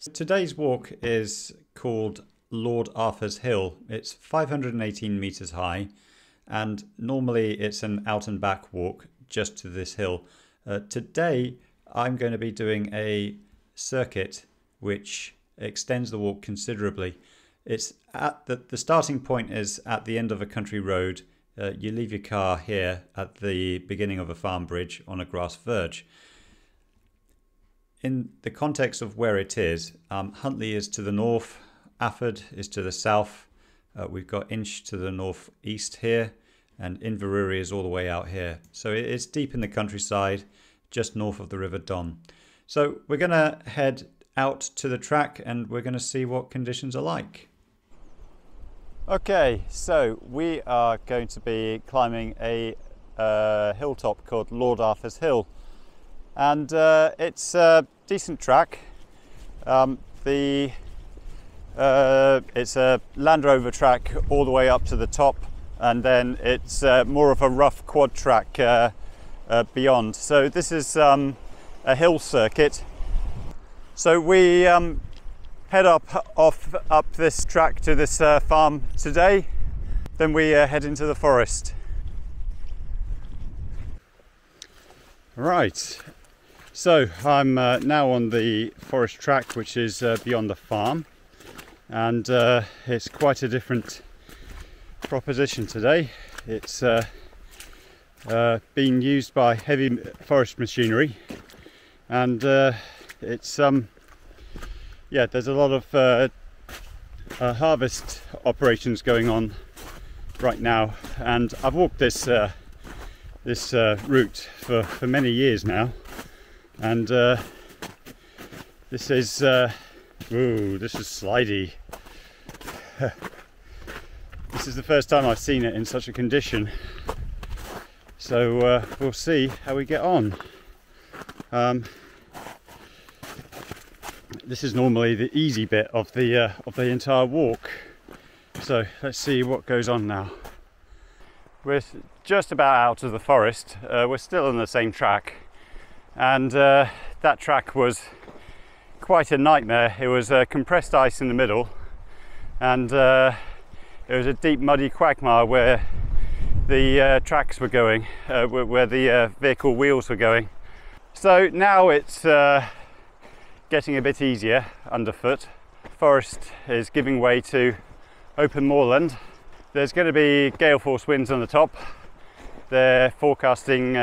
Today's walk is called Lord Arthur's Hill. It's 518 metres high and normally it's an out and back walk just to this hill. Uh, today I'm going to be doing a circuit which extends the walk considerably. It's at the, the starting point is at the end of a country road. Uh, you leave your car here at the beginning of a farm bridge on a grass verge. In the context of where it is, um, Huntly is to the north, Alford is to the south, uh, we've got Insch to the northeast here, and Inverurie is all the way out here. So it's deep in the countryside, just north of the River Don. So we're going to head out to the track and we're going to see what conditions are like. Okay, so we are going to be climbing a uh, hilltop called Lord Arthur's Hill. And uh, it's a decent track. Um, the uh, it's a Land Rover track all the way up to the top, and then it's uh, more of a rough quad track uh, uh, beyond. So this is um, a hill circuit. So we um, head up off up this track to this uh, farm today. Then we head into the forest. Right. So I'm now on the forest track, which is beyond the farm. And uh, it's quite a different proposition today. It's uh, uh, being used by heavy forest machinery. And uh, it's um, yeah there's a lot of uh, uh, harvest operations going on right now. And I've walked this this route for, for many years now and this is Ooh, this is slidey. this is the first time I've seen it in such a condition. So uh, we'll see how we get on. Um, this is normally the easy bit of the uh, of the entire walk. So let's see what goes on now. We're just about out of the forest. Uh, we're still on the same track, and uh, that track was quite a nightmare. It was uh, compressed ice in the middle and uh, it was a deep muddy quagmire where the uh, tracks were going, uh, where the uh, vehicle wheels were going. So now it's getting a bit easier underfoot. Forest is giving way to open moorland. There's going to be gale force winds on the top. They're forecasting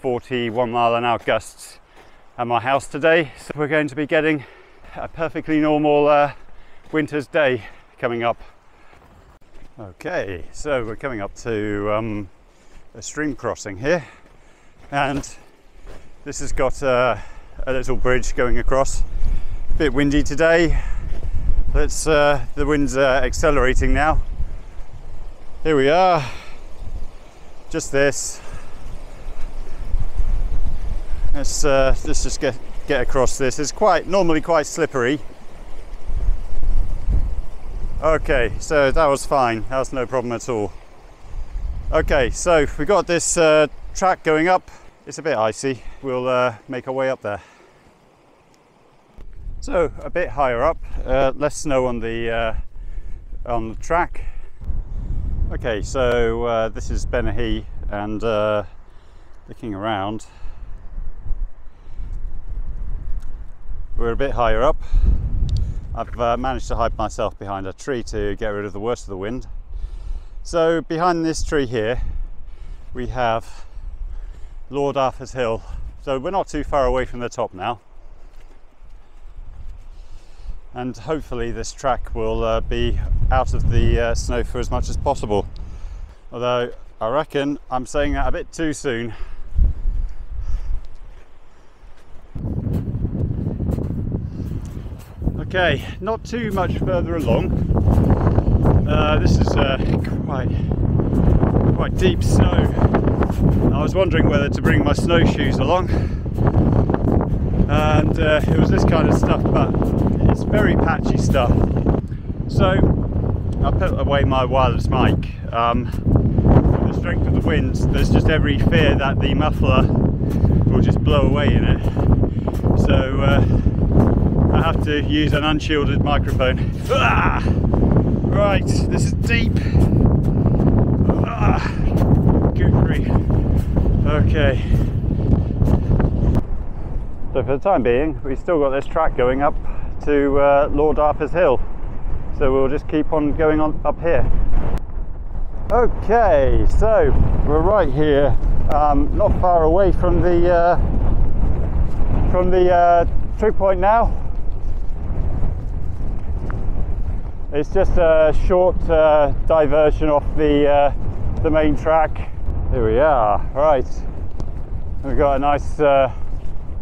41 mile an hour gusts at my house today. So we're going to be getting a perfectly normal uh, winter's day coming up. Okay, so we're coming up to um, a stream crossing here, and this has got uh, a little bridge going across. A bit windy today. Let's uh, the wind's uh, accelerating now. Here we are. Just this. Let's uh, let's just get get across this. It's quite normally quite slippery. Okay so that was fine. That was no problem at all. Okay so we got this uh, track going up. It's a bit icy. We'll uh, make our way up there. So a bit higher up. Uh, less snow on the uh, on the track okay so uh, this is Bennachie and looking around We're a bit higher up. I've uh, managed to hide myself behind a tree to get rid of the worst of the wind. So behind this tree here, we have Lord Arthur's Hill. So we're not too far away from the top now. And hopefully this track will uh, be out of the uh, snow for as much as possible. Although I reckon I'm saying that a bit too soon. Okay, not too much further along. Uh, this is uh, quite quite deep snow. I was wondering whether to bring my snowshoes along, and uh, it was this kind of stuff, but it's very patchy stuff. So I put away my wireless mic. Um, the strength of the winds, there's just every fear that the muffler will just blow away in it. So uh, I have to use an unshielded microphone. Ah! Right, this is deep. Ah! Okay. So for the time being, we've still got this track going up to uh, Lord Arthur's Hill. So we'll just keep on going on up here. Okay, so we're right here, um, not far away from the uh, from the uh, trig point now. It's just a short uh, diversion off the uh, the main track. Here we are. Right, we've got a nice uh,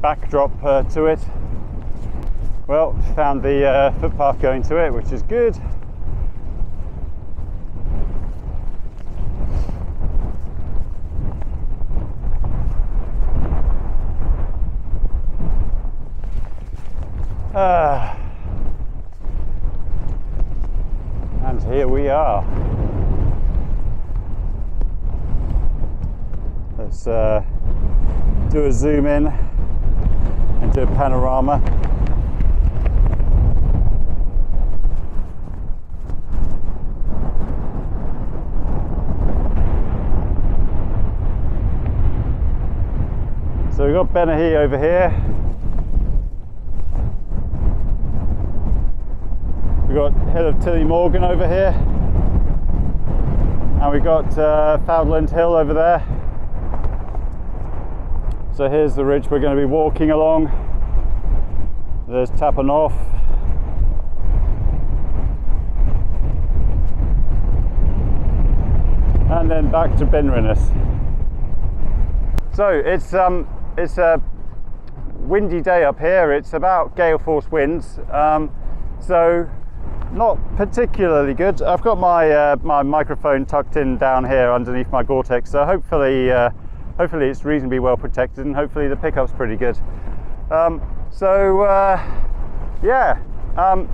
backdrop uh, to it. Well, found the uh, footpath going to it, which is good. Ah. And here we are. Let's uh, do a zoom in and do a panorama. We've got Bennachie over here. We've got Hill of Tillymorgan over here. And we've got uh, Foudland Hill over there. So here's the ridge we're going to be walking along. There's Tap o' Noth. And then back to Ben Rinnes. So it's um it's a windy day up here. It's about gale force winds. Um, so not particularly good. I've got my uh, my microphone tucked in down here underneath my Gore-Tex, so hopefully uh, hopefully it's reasonably well protected, and hopefully the pickup's pretty good. Um, so uh, yeah, um,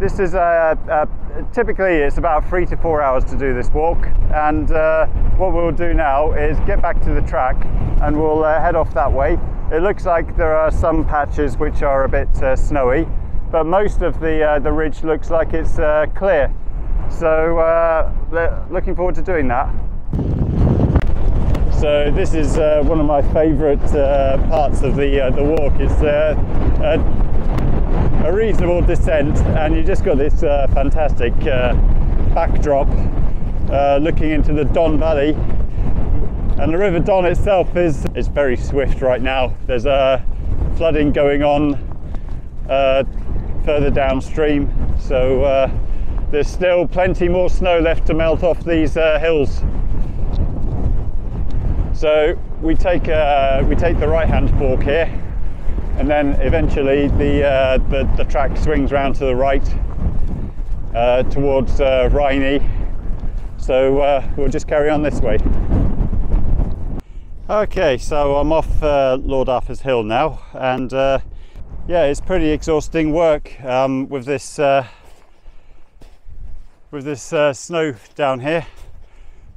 this is a, a, typically it's about three to four hours to do this walk, and uh, what we'll do now is get back to the track, and we'll uh, head off that way. It looks like there are some patches which are a bit uh, snowy but most of the uh, the ridge looks like it's uh, clear. So uh, looking forward to doing that. So this is one of my favourite uh, parts of the the walk. It's a, reasonable descent, and you just got this fantastic backdrop looking into the Don Valley. And the River Don itself is is very swift right now. There's a flooding going on further downstream. So uh, there's still plenty more snow left to melt off these uh, hills. So we take uh, we take the right hand fork here, and then eventually the uh, the, the, track swings round to the right uh, towards uh, Rhynie. So uh, we'll just carry on this way. Okay, so I'm off Lord Arthur's Hill now, and yeah, it's pretty exhausting work um, with this uh, with this uh, snow down here,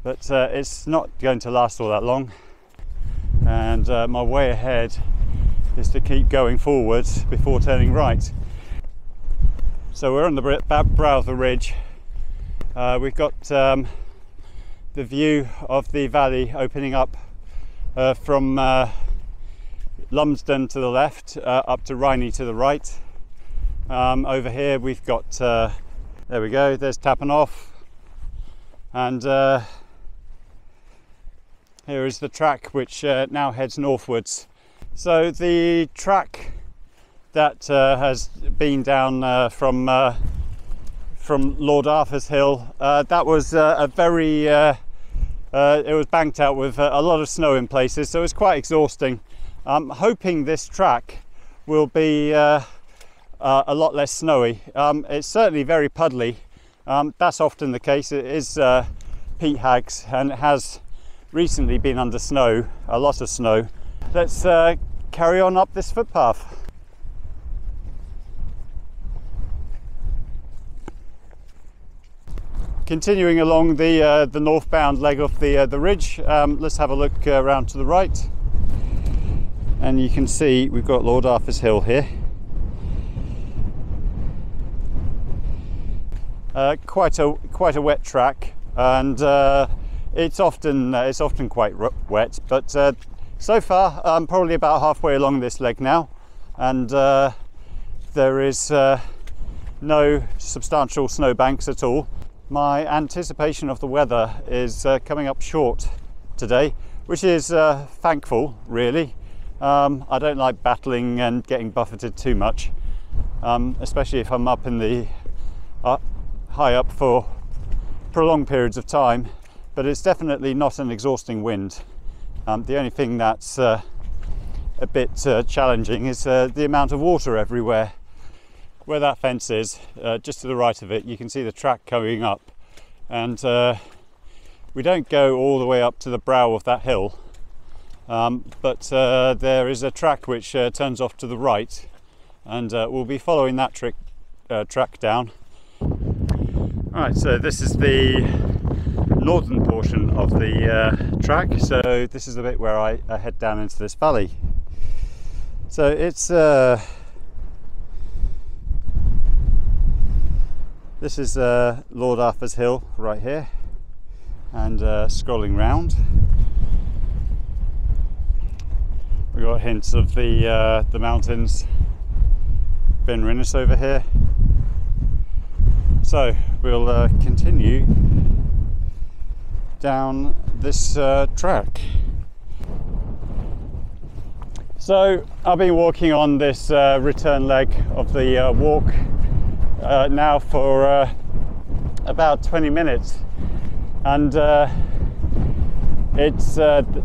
but uh, it's not going to last all that long. And uh, my way ahead is to keep going forwards before turning right. So we're on the brow of the ridge. Uh, we've got um, the view of the valley opening up uh, from Lumsden to the left, uh, up to Rhynie to the right. Um, over here we've got, uh, there we go, there's Tap o' Noth. And uh, here is the track which uh, now heads northwards. So the track that uh, has been down uh, from from Lord Arthur's Hill, that was a very, it was banked out with a lot of snow in places, so it was quite exhausting. I'm hoping this track will be uh, uh, a lot less snowy. Um, it's certainly very puddly. Um, that's often the case. It is uh, peat hags and it has recently been under snow, a lot of snow. Let's uh, carry on up this footpath. Continuing along the, uh, the northbound leg of the, uh, the ridge, um, let's have a look uh, around to the right. And you can see we've got Lord Arthur's Hill here. Uh, quite a quite a wet track, and uh, it's often uh, it's often quite wet. But so far, I'm probably about halfway along this leg now, and uh, there is uh, no substantial snowbanks at all. My anticipation of the weather is coming up short today, which is thankful, really. Um, I don't like battling and getting buffeted too much, um, especially if I'm up in the uh, high up for prolonged periods of time, but it's definitely not an exhausting wind. Um, the only thing that's uh, a bit uh, challenging is uh, the amount of water everywhere. Where that fence is, uh, just to the right of it, you can see the track going up, and uh, we don't go all the way up to the brow of that hill, um, but there is a track which turns off to the right, and we'll be following that trick, track down. All right, so this is the northern portion of the uh, track. So this is the bit where I, I, head down into this valley. So it's uh, this is uh, Lord Arthur's Hill right here, and uh, scrolling round. We've got hints of the uh, the mountains, Ben Rinnes over here. So we'll uh, continue down this uh, track. So I've been walking on this uh, return leg of the uh, walk uh, now for uh, about 20 minutes and it's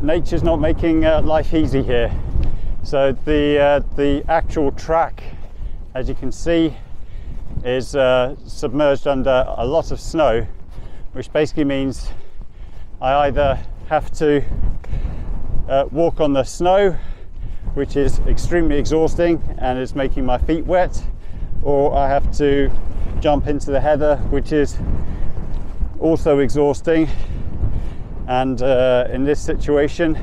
nature's not making life easy here. So the the actual track, as you can see, is uh, submerged under a lot of snow, which basically means I either have to uh, walk on the snow, which is extremely exhausting and is making my feet wet, or I have to jump into the heather, which is also exhausting. And uh, in this situation,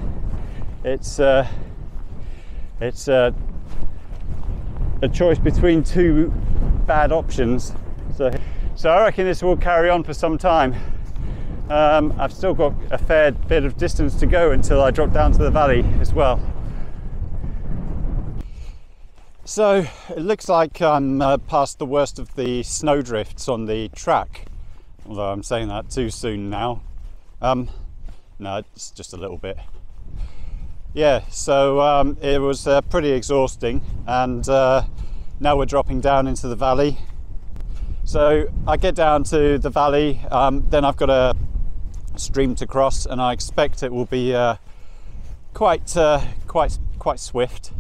it's uh, it's uh, a choice between two bad options. So, so I reckon this will carry on for some time. Um, I've still got a fair bit of distance to go until I drop down to the valley as well. So it looks like I'm uh, past the worst of the snowdrifts on the track, although I'm saying that too soon now. Um, no, it's just a little bit. Yeah, so um, it was uh, pretty exhausting and uh, now we're dropping down into the valley. So I get down to the valley, um, then I've got a stream to cross, and I expect it will be uh, quite, uh, quite, quite swift.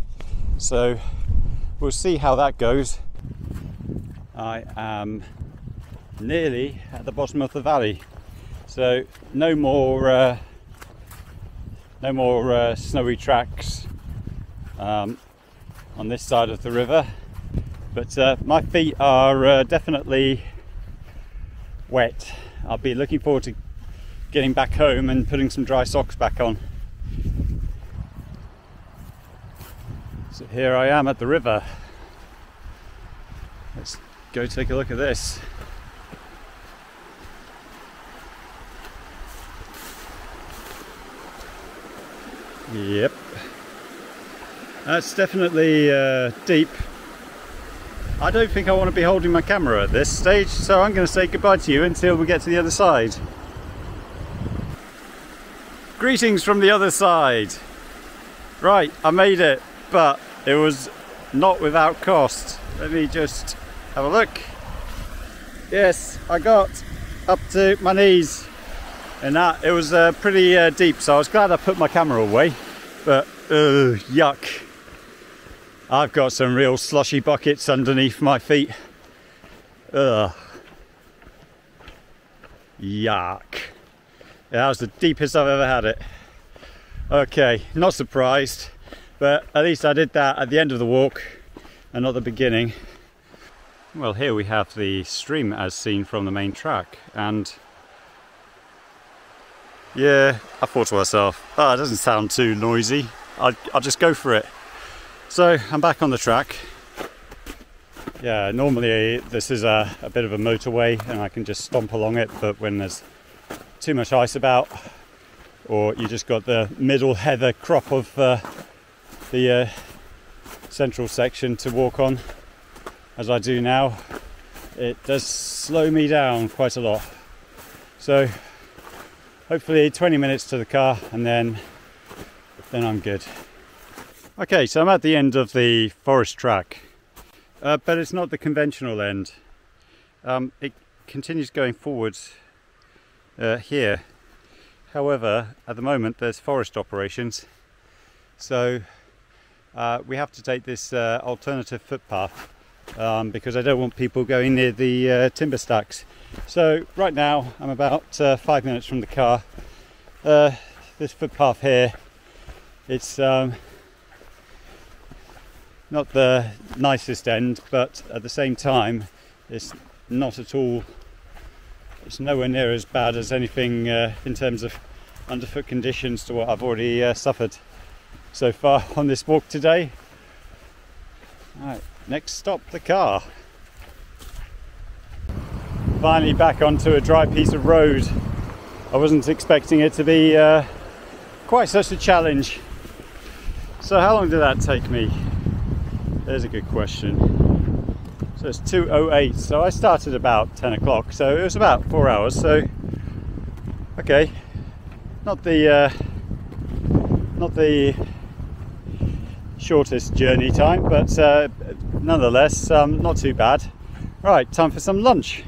So we'll see how that goes. I am nearly at the bottom of the valley, so no more, uh, no more uh, snowy tracks um, on this side of the river. But uh, my feet are uh, definitely wet. I'll be looking forward to getting back home and putting some dry socks back on. So here I am at the river. Let's go take a look at this. Yep. That's definitely uh, deep I don't think I want to be holding my camera at this stage, so I'm going to say goodbye to you until we get to the other side. Greetings from the other side. Right, I made it, but it was not without cost. Let me just have a look. Yes, I got up to my knees and that. It was uh, pretty uh, deep, so I was glad I put my camera away, but uh, yuck. I've got some real slushy buckets underneath my feet. Ugh. Yuck. Yeah, that was the deepest I've ever had it. Okay, not surprised, but at least I did that at the end of the walk and not the beginning. Well, here we have the stream as seen from the main track, and yeah, I thought to myself, ah, oh, it doesn't sound too noisy. I'll, I'll just go for it. So I'm back on the track yeah, normally this is a, a bit of a motorway and I can just stomp along it, but when there's too much ice about, or you just got the middle heather crop of uh, the uh, central section to walk on, as I do now, it does slow me down quite a lot. So hopefully 20 minutes to the car and then then I'm good. Okay, so I'm at the end of the forest track uh, but it's not the conventional end. Um, it continues going forwards uh, here. However, at the moment there's forest operations, so uh, we have to take this uh, alternative footpath um, because I don't want people going near the uh, timber stacks. So right now I'm about uh, five minutes from the car. this footpath here, it's um, not the nicest end, but at the same time, it's not at all, it's nowhere near as bad as anything uh, in terms of underfoot conditions to what I've already uh, suffered so far on this walk today. Right, next stop, the car. Finally back onto a dry piece of road. I wasn't expecting it to be uh, quite such a challenge. So how long did that take me? There's a good question. So it's 2.08, so I started about 10 o'clock, so it was about four hours, so okay. Not the uh, not the shortest journey time, but uh, nonetheless, um, not too bad. Right, time for some lunch.